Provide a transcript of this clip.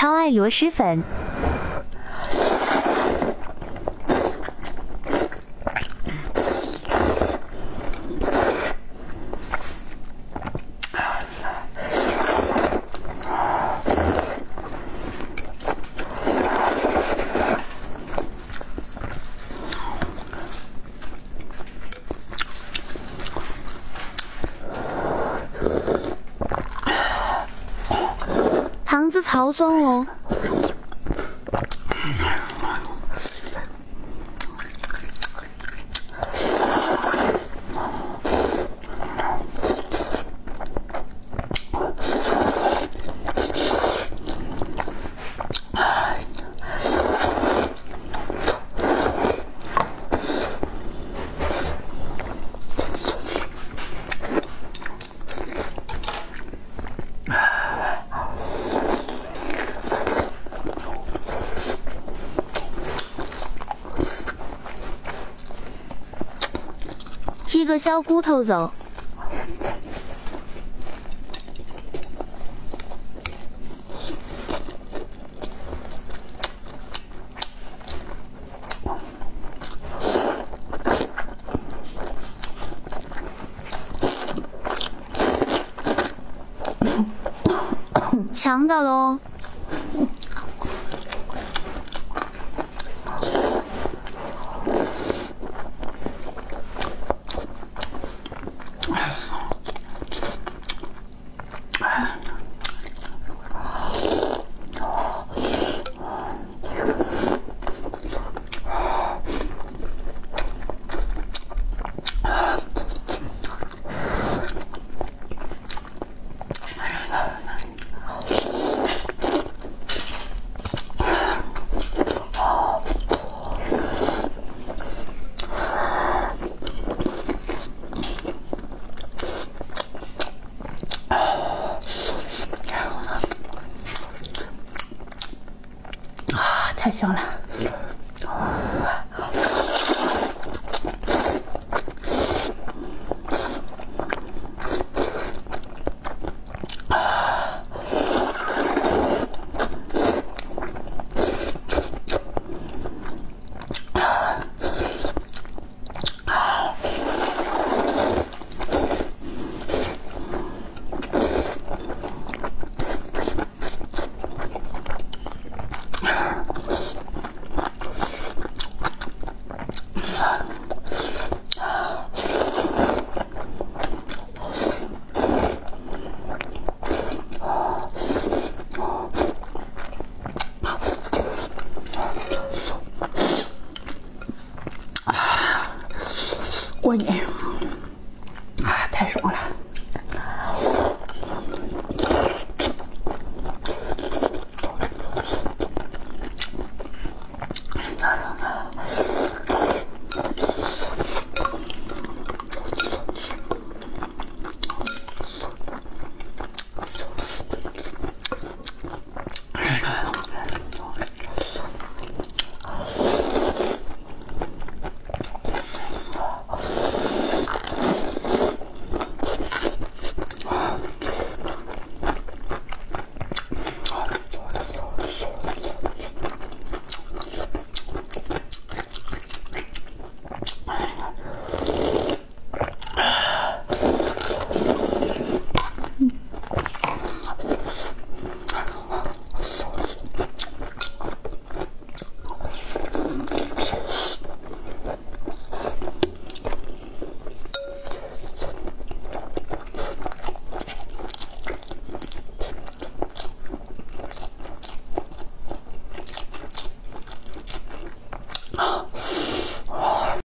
超爱螺蛳粉。糖子超爽哦！一个小骨头肉。呛到了哦！啊，太香了！过年，啊，太爽了。